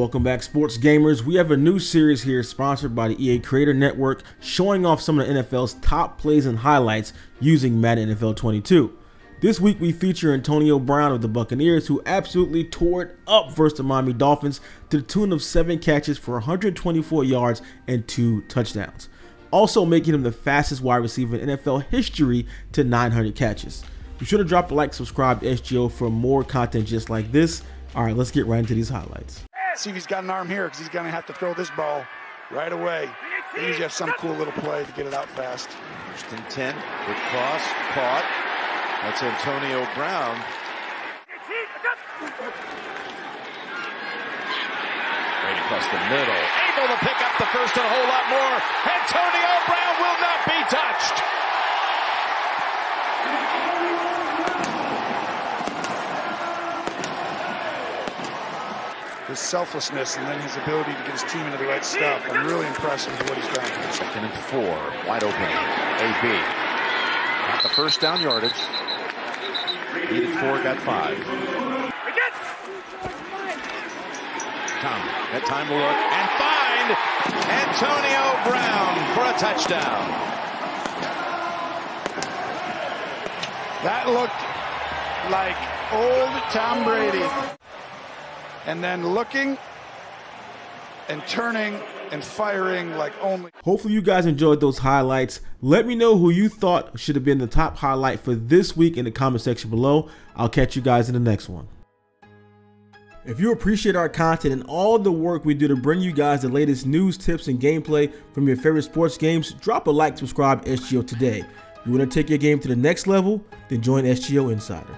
Welcome back, sports gamers. We have a new series here sponsored by the EA Creator Network showing off some of the NFL's top plays and highlights using Madden NFL 22. This week we feature Antonio Brown of the Buccaneers who absolutely tore it up versus the Miami Dolphins to the tune of 7 catches for 124 yards and 2 touchdowns. Also making him the fastest wide receiver in NFL history to 900 catches. Be sure to drop a like, subscribe to SGO for more content just like this. Alright, let's get right into these highlights. See if he's got an arm here because he's going to have to throw this ball right away. They usually have some cool little play to get it out fast. First and 10, good cross, caught. That's Antonio Brown. Right across the middle. Able to pick up the first and a whole lot more. Antonio Brown will not be touched. His selflessness and then his ability to get his team into the right stuff. I'm really impressed with what he's done. Second and four, wide open. AB got the first down yardage. Needed four, got five. Tom, that time to look and find Antonio Brown for a touchdown. That looked like old Tom Brady and then looking and turning and firing like only. Hopefully you guys enjoyed those highlights. Let me know who you thought should have been the top highlight for this week in the comment section below. I'll catch you guys in the next one. If you appreciate our content and all the work we do to bring you guys the latest news, tips, and gameplay from your favorite sports games, drop a like, subscribe SGO today. You want to take your game to the next level? Then join SGO Insider.